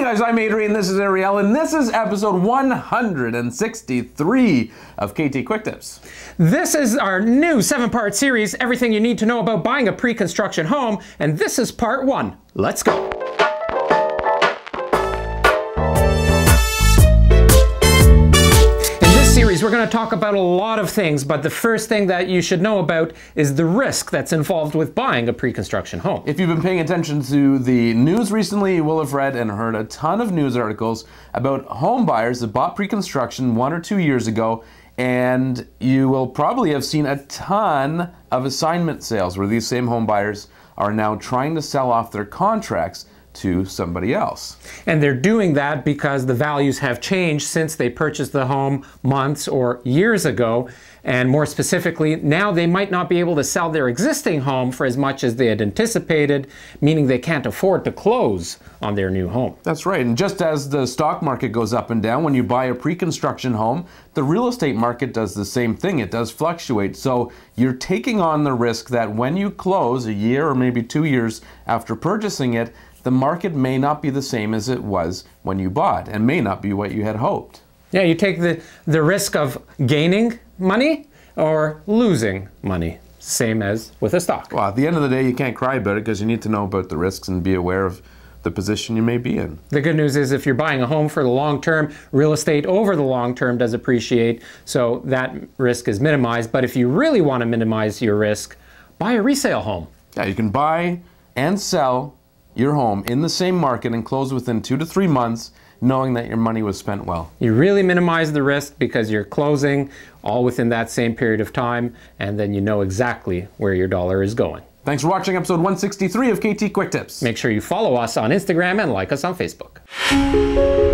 Hey guys, I'm Adrian, this is Ariel, and this is episode 163 of KT Quick Tips. This is our new seven part series, Everything You Need to Know About Buying a Pre Construction Home, and this is part one. Let's go. Going to talk about a lot of things, but the first thing that you should know about is the risk that's involved with buying a pre construction home. If you've been paying attention to the news recently, you will have read and heard a ton of news articles about home buyers that bought pre construction one or two years ago. And you will probably have seen a ton of assignment sales where these same home buyers are now trying to sell off their contracts to somebody else. And they're doing that because the values have changed since they purchased the home months or years ago. And more specifically, now they might not be able to sell their existing home for as much as they had anticipated, meaning they can't afford to close on their new home. That's right. And just as the stock market goes up and down when you buy a pre construction home, the real estate market does the same thing. It does fluctuate. So you're taking on the risk that when you close a year or maybe two years after purchasing it, the market may not be the same as it was when you bought and may not be what you had hoped. Yeah, you take the, the risk of gaining money or losing money, same as with a stock. Well, at the end of the day, you can't cry about it because you need to know about the risks and be aware of the position you may be in. The good news is if you're buying a home for the long term, real estate over the long term does appreciate, so that risk is minimized. But if you really want to minimize your risk, buy a resale home. Yeah, you can buy and sell your home in the same market and close within two to three months, knowing that your money was spent well. You really minimize the risk because you're closing all within that same period of time, and then you know exactly where your dollar is going. Thanks for watching episode 163 of KT Quick Tips. Make sure you follow us on Instagram and like us on Facebook.